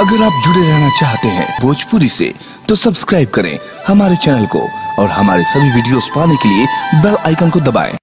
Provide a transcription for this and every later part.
अगर आप जुड़े रहना चाहते हैं भोजपुरी से तो सब्सक्राइब करें हमारे चैनल को और हमारे सभी वीडियोस पाने के लिए बेल आइकन को दबाएँ।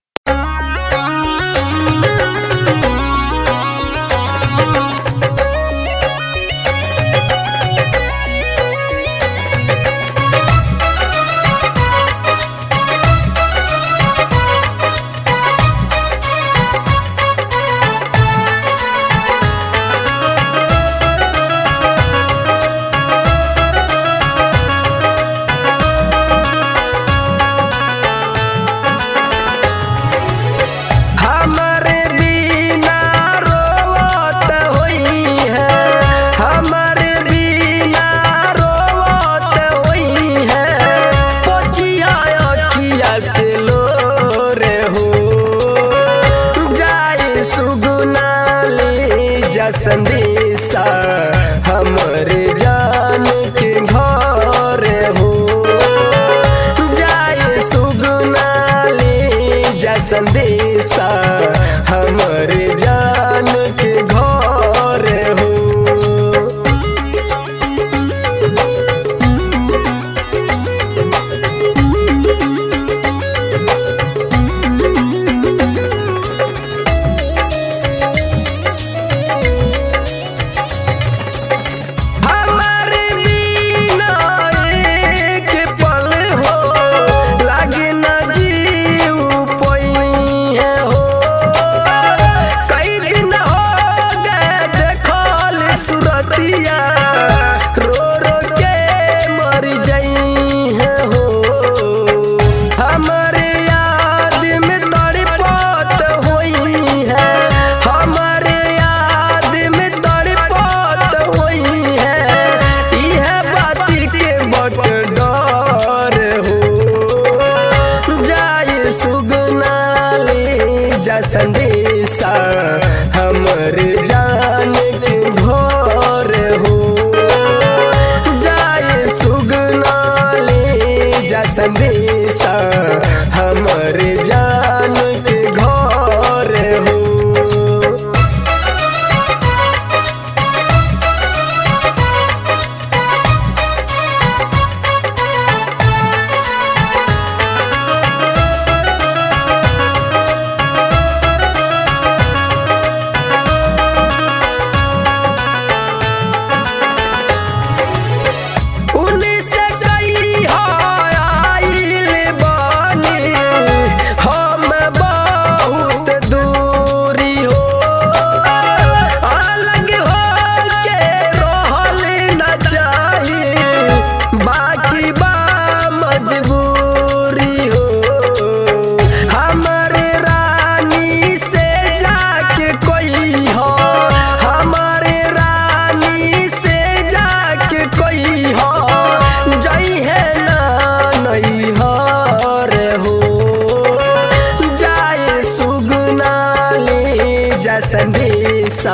संदेशा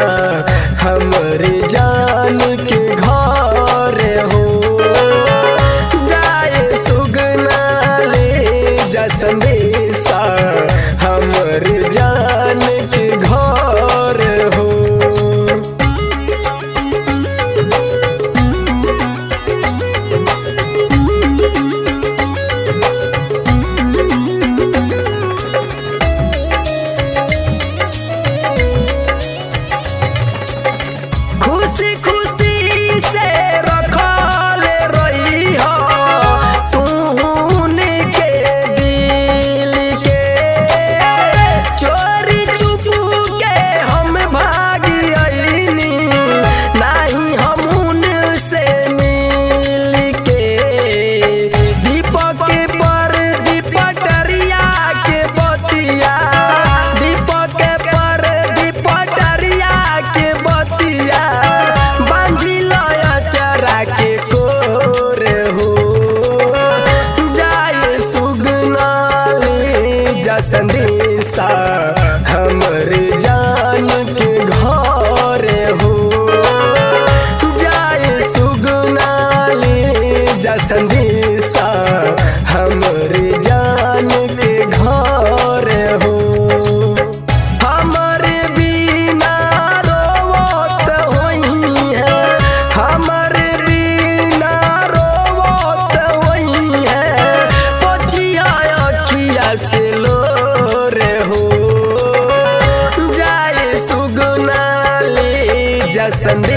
हम जान के घर हो। जाए सुगना ले जा संदेशा हमरे पैसा हमर जान के घर हो। जाए सुगना ले जा संदेशा हमरे send